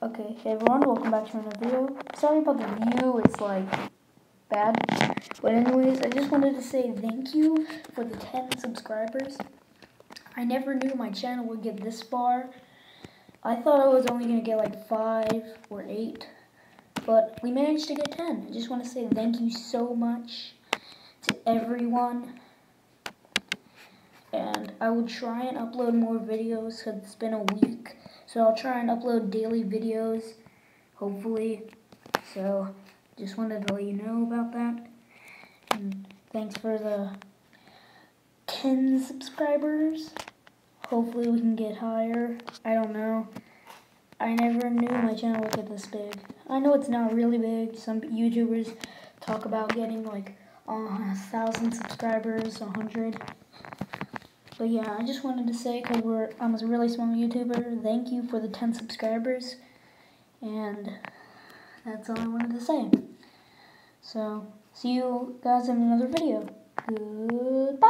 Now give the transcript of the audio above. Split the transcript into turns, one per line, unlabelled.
Okay, hey everyone, welcome back to another video. Sorry about the view, it's like bad. But anyways, I just wanted to say thank you for the 10 subscribers. I never knew my channel would get this far. I thought I was only going to get like 5 or 8. But we managed to get 10. I just want to say thank you so much to everyone. And I will try and upload more videos because it's been a week. So I'll try and upload daily videos, hopefully. So just wanted to let you know about that. And thanks for the 10 subscribers. Hopefully we can get higher. I don't know. I never knew my channel would get this big. I know it's not really big. Some YouTubers talk about getting like a uh, thousand subscribers, a hundred. But yeah, I just wanted to say, because I'm a really small YouTuber, thank you for the 10 subscribers. And that's all I wanted to say. So, see you guys in another video. Goodbye.